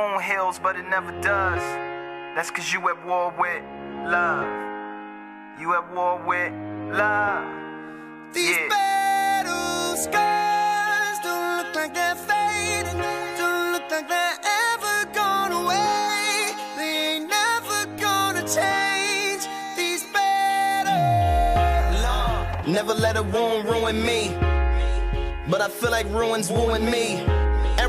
wound heals, but it never does. That's cause you at war with love. You at war with love. These Yeah. battle scars don't look like they're fading. Don't look like they're ever gone away. They ain't never gonna change. These battles. Never let a wound ruin me. But I feel like ruins wooing me.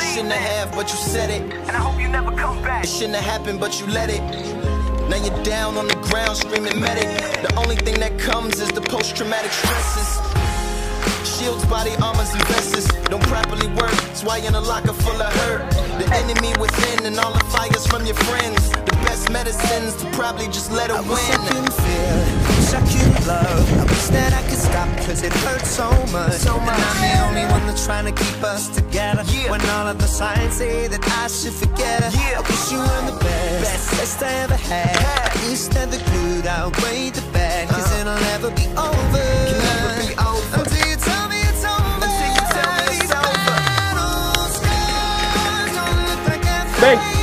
shouldn't have, but you said it. And I hope you never come back. It shouldn't have happened, but you let it. Now you're down on the ground screaming medic. The only thing that comes is the post traumatic stresses. Shields, body armors, and vests don't properly work. That's why you're in a locker full of hurt. The enemy within and all the fires from your friends. The best medicines to probably just let it I wish I win. could feel, wish I could love. I wish that Cause it hurts so much. So much. And I'm the only one that's trying to keep us together. Yeah. When all of the signs say that I should forget her. Yeah. I wish you were the best, Best. best I ever had. I wish that the good outweighed the bad, cause Uh-huh. it'll never be over. Can never be over. Until you tell me it's over. Until you tell me it's These over. scars don't look like they're Bang. fading.